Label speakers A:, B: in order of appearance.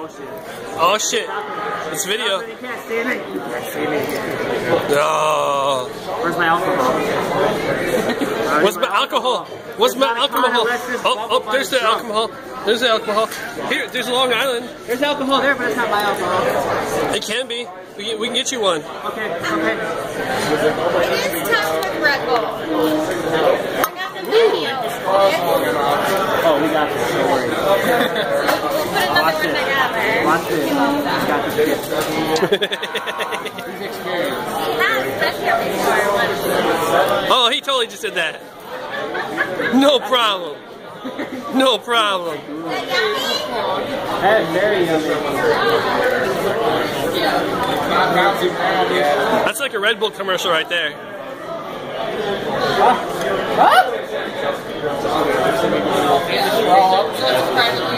A: Oh shit.
B: Oh shit. It's video.
A: You can't see me. You can't see me.
B: Oh.
A: Where's my alcohol?
B: What's my alcohol? What's my alcohol?
A: condom, let's just
B: Oh, oh, there's the alcohol. There's the alcohol. Here, there's Long Island.
A: There's alcohol there, but it's not my alcohol.
B: It can be. We can, we can get you one.
A: Okay, okay.
C: It is tough with Red Bull. I got the video.
A: Oh, we got this. Don't worry.
C: Together.
A: Watch this. We got this kid.
C: Has been here before. Let's-
B: Oh, he totally just did that. No problem. No problem.
C: Is that yummy?
A: That's very yummy.
B: That's like a Red Bull commercial right there.
C: Privately owned